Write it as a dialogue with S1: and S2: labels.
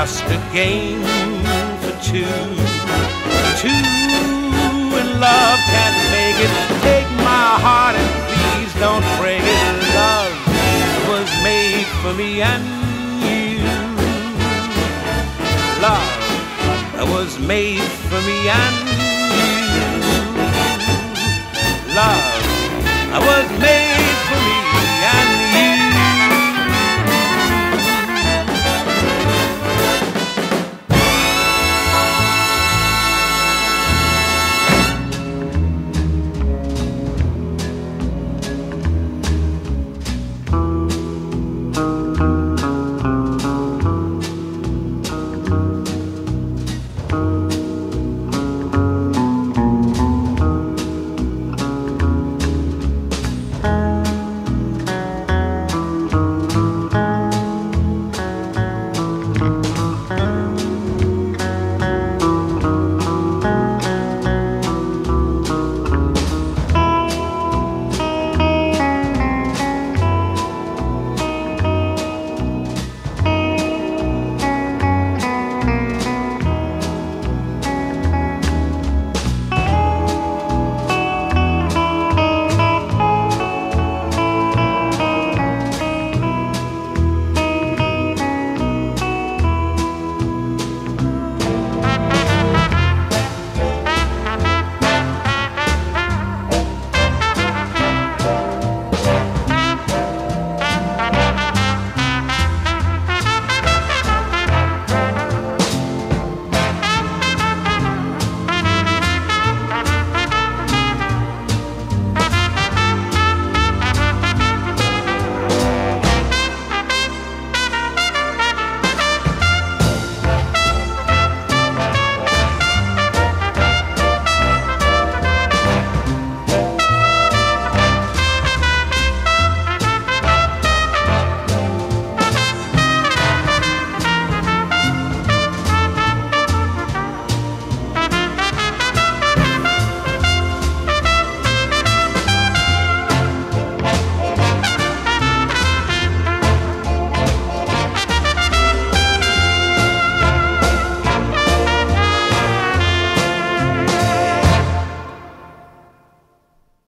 S1: Just a game for two. Two in love can't make it. Take my heart and please don't break it. Love was made for me and you. Love was made for me and